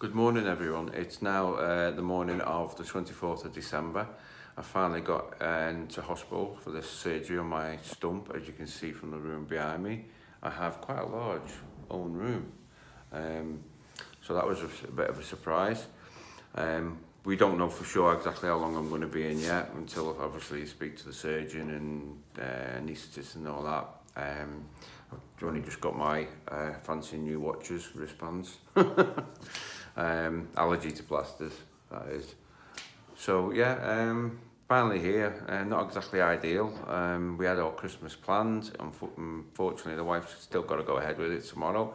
Good morning everyone. It's now uh, the morning of the 24th of December. I finally got uh, into hospital for this surgery on my stump as you can see from the room behind me. I have quite a large own room. Um, so that was a, bit of a surprise. Um, we don't know for sure exactly how long I'm going to be in yet until obviously you speak to the surgeon and uh, anaesthetist and all that. Um, I've only just got my uh, fancy new watches, wristbands. um, allergy to plasters, that is. So yeah, um, finally here, uh, not exactly ideal. Um, we had our Christmas plans. Unfortunately, mm, the wife's still got to go ahead with it tomorrow.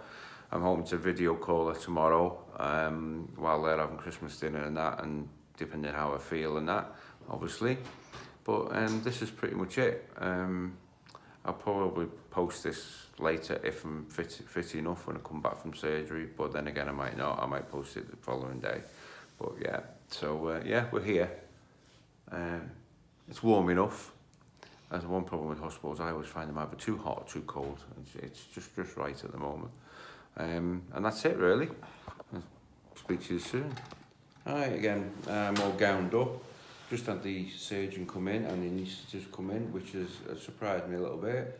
I'm hoping to video call her tomorrow um, while they're having Christmas dinner and that, and depending how I feel and that, obviously. But um, this is pretty much it. Um, I'll probably post this later if I'm fit, fit enough when I come back from surgery. But then again, I might not. I might post it the following day. But yeah, so uh, yeah, we're here. Um, it's warm enough. That's one problem with hospitals. I always find them either too hot or too cold. It's, it's just just right at the moment. Um, and that's it really. I'll speak to you soon. Hi again, I'm all gowned up. Just had the surgeon come in and the anaesthetist come in, which has surprised me a little bit.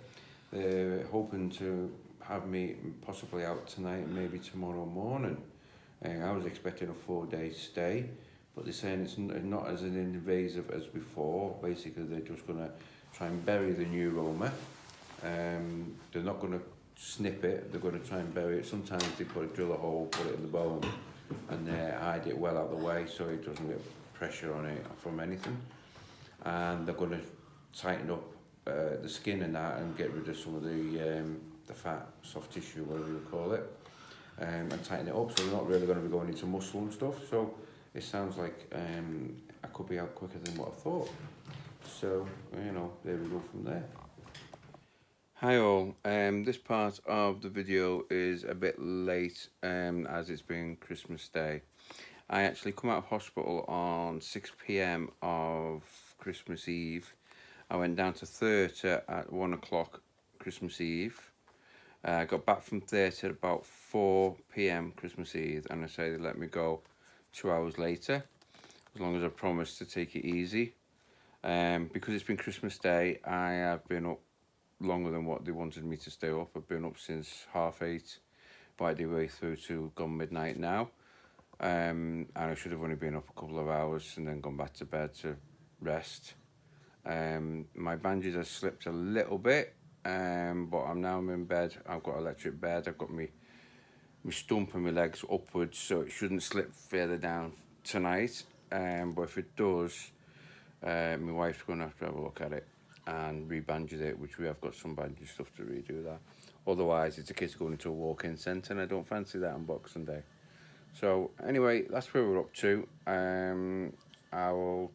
They're hoping to have me possibly out tonight maybe tomorrow morning. Uh, I was expecting a four-day stay, but they're saying it's not as an invasive as before. Basically, they're just going to try and bury the neuroma. Um, they're not going to snip it, they're going to try and bury it. Sometimes they put a drill a hole, put it in the bone, and uh, hide it well out of the way so it doesn't get pressure on it from anything. And they're going to tighten up uh, the skin and that and get rid of some of the um, the fat, soft tissue, whatever you call it, um, and tighten it up. So we're not really going to be going into muscle and stuff. So it sounds like um, I could be out quicker than what I thought. So, you know, there we go from there. Hi all, um, this part of the video is a bit late um, as it's been Christmas Day. I actually come out of hospital on 6pm of Christmas Eve. I went down to theatre at 1 o'clock Christmas Eve. Uh, I got back from theatre about 4pm Christmas Eve and I say they let me go two hours later as long as I promised to take it easy. Um, because it's been Christmas Day, I have been up longer than what they wanted me to stay up. I've been up since half eight, by the way through to gone midnight now. Um, and I should have only been up a couple of hours and then gone back to bed to rest. Um, my bandages have slipped a little bit, um, but I'm now in bed. I've got electric bed. I've got my my stump and my legs upwards, so it shouldn't slip further down tonight. Um, but if it does, uh, my wife's going to have to have a look at it and rebandage it, which we have got some bandage stuff to redo that. Otherwise, it's a case of going into a walk-in centre, and I don't fancy that on Boxing Day. So anyway, that's where we're up to. Um, I will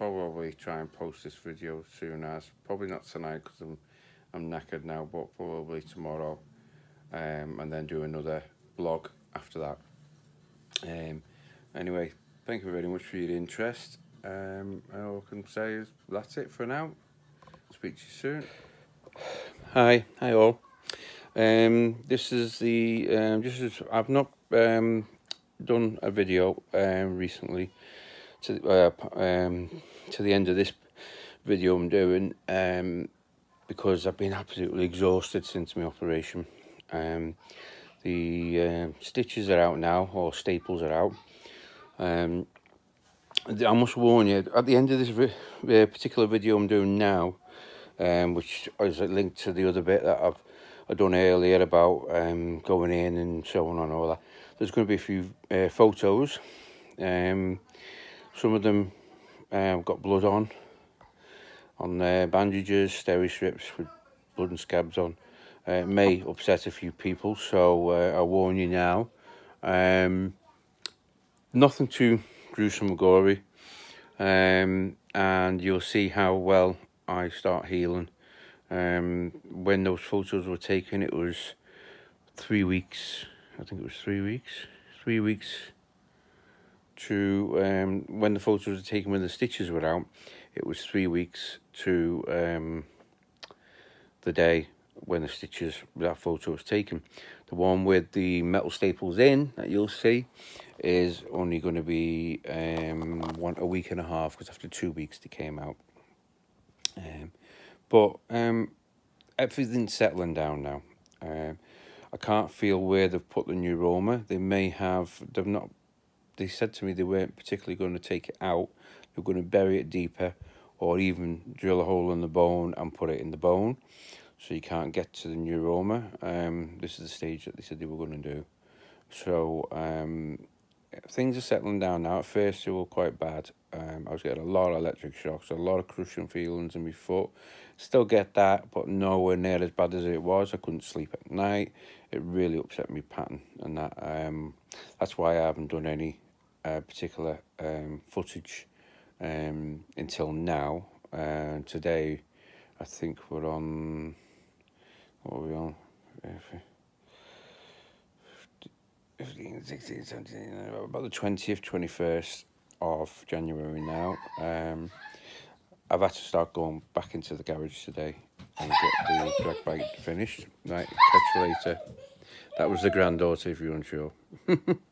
probably try and post this video soon as probably not tonight because I'm I'm knackered now, but probably tomorrow, um, and then do another vlog after that. Um, anyway, thank you very much for your interest. Um, all I can say is that's it for now. Speak to you soon. Hi, hi all. Um, this is the um, just as I've not um, done a video um, recently to uh, um, to the end of this video I'm doing um, because I've been absolutely exhausted since my operation. Um, the uh, stitches are out now, or staples are out. Um, I must warn you, at the end of this vi uh, particular video I'm doing now, um, which is linked to the other bit that I've I done earlier about um, going in and so on and all that. There's going to be a few uh, photos. Um, some of them uh, got blood on, on their bandages, steri strips with blood and scabs on. Uh, it may upset a few people, so uh, I warn you now. Um, nothing too gruesome or gory. Um, and you'll see how well I start healing um, when those photos were taken, it was three weeks. I think it was three weeks. Three weeks to um, when the photos were taken when the stitches were out. It was three weeks to um, the day when the stitches that photo was taken. The one with the metal staples in that you'll see is only going to be um, one a week and a half because after two weeks they came out. Um, but um, everything's settling down now. Um, I can't feel where they've put the neuroma. They may have, they've not, they said to me they weren't particularly going to take it out. They're going to bury it deeper or even drill a hole in the bone and put it in the bone so you can't get to the neuroma. Um, this is the stage that they said they were going to do. So um, things are settling down now. At first, they were quite bad. Um, I was getting a lot of electric shocks, a lot of crushing feelings in my foot. Still get that, but nowhere near as bad as it was. I couldn't sleep at night. It really upset me pattern, and that um, that's why I haven't done any uh, particular um, footage um, until now. Uh, today, I think we're on. What are we on? 15, 16, 17, about the 20th, 21st of January now. Um, I've had to start going back into the garage today and get the drag bike finished. Right, catch you later. That was the granddaughter if you're unsure.